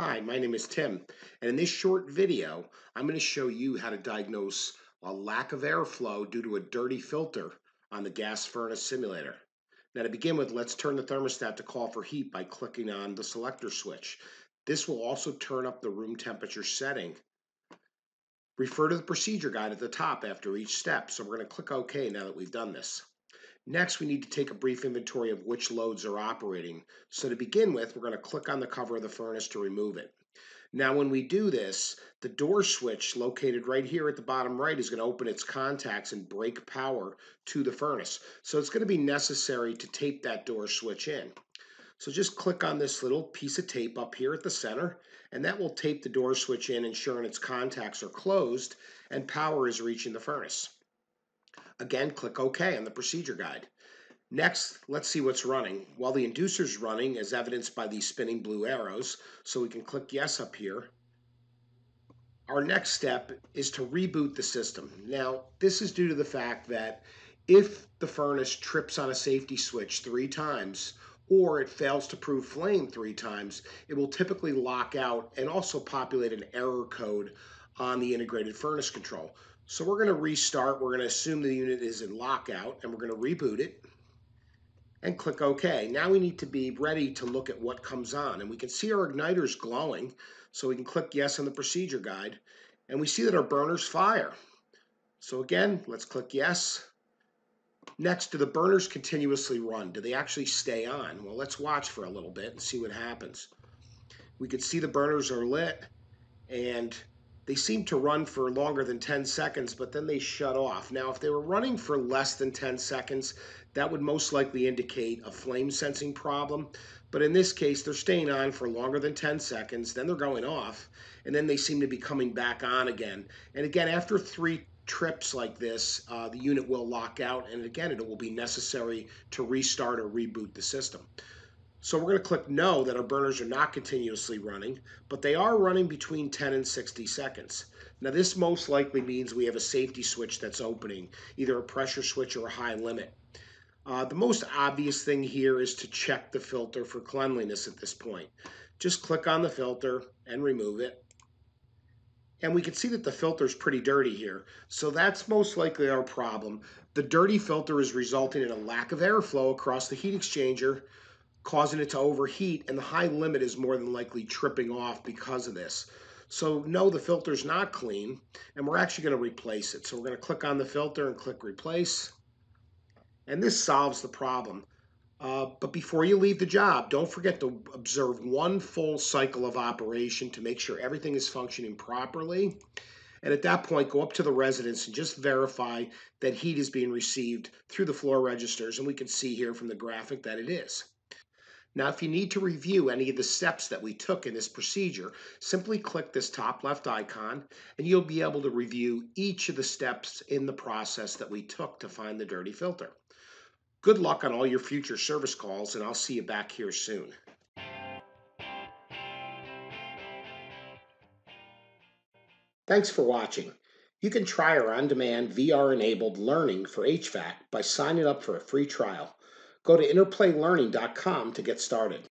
Hi, my name is Tim, and in this short video, I'm going to show you how to diagnose a lack of airflow due to a dirty filter on the gas furnace simulator. Now to begin with, let's turn the thermostat to call for heat by clicking on the selector switch. This will also turn up the room temperature setting. Refer to the procedure guide at the top after each step, so we're going to click OK now that we've done this. Next, we need to take a brief inventory of which loads are operating. So to begin with, we're going to click on the cover of the furnace to remove it. Now, when we do this, the door switch located right here at the bottom right is going to open its contacts and break power to the furnace. So it's going to be necessary to tape that door switch in. So just click on this little piece of tape up here at the center, and that will tape the door switch in, ensuring its contacts are closed and power is reaching the furnace. Again, click OK on the procedure guide. Next, let's see what's running. While the inducer is running, as evidenced by these spinning blue arrows, so we can click yes up here. Our next step is to reboot the system. Now, this is due to the fact that if the furnace trips on a safety switch three times, or it fails to prove flame three times, it will typically lock out and also populate an error code on the integrated furnace control. So we're going to restart. We're going to assume the unit is in lockout and we're going to reboot it and click OK. Now we need to be ready to look at what comes on. And we can see our igniter's glowing. So we can click yes on the procedure guide. And we see that our burners fire. So again, let's click yes. Next, do the burners continuously run? Do they actually stay on? Well, let's watch for a little bit and see what happens. We can see the burners are lit and they seem to run for longer than 10 seconds, but then they shut off. Now, if they were running for less than 10 seconds, that would most likely indicate a flame sensing problem. But in this case, they're staying on for longer than 10 seconds, then they're going off, and then they seem to be coming back on again. And again, after three trips like this, uh, the unit will lock out, and again, it will be necessary to restart or reboot the system. So we're going to click no that our burners are not continuously running, but they are running between 10 and 60 seconds. Now this most likely means we have a safety switch that's opening, either a pressure switch or a high limit. Uh, the most obvious thing here is to check the filter for cleanliness at this point. Just click on the filter and remove it. And we can see that the filter is pretty dirty here. So that's most likely our problem. The dirty filter is resulting in a lack of airflow across the heat exchanger, causing it to overheat, and the high limit is more than likely tripping off because of this. So no, the filter's not clean, and we're actually going to replace it. So we're going to click on the filter and click replace, and this solves the problem. Uh, but before you leave the job, don't forget to observe one full cycle of operation to make sure everything is functioning properly. And at that point, go up to the residence and just verify that heat is being received through the floor registers. And we can see here from the graphic that it is. Now, if you need to review any of the steps that we took in this procedure, simply click this top left icon and you'll be able to review each of the steps in the process that we took to find the dirty filter. Good luck on all your future service calls and I'll see you back here soon. Thanks for watching. You can try our on-demand VR-enabled learning for HVAC by signing up for a free trial. Go to interplaylearning.com to get started.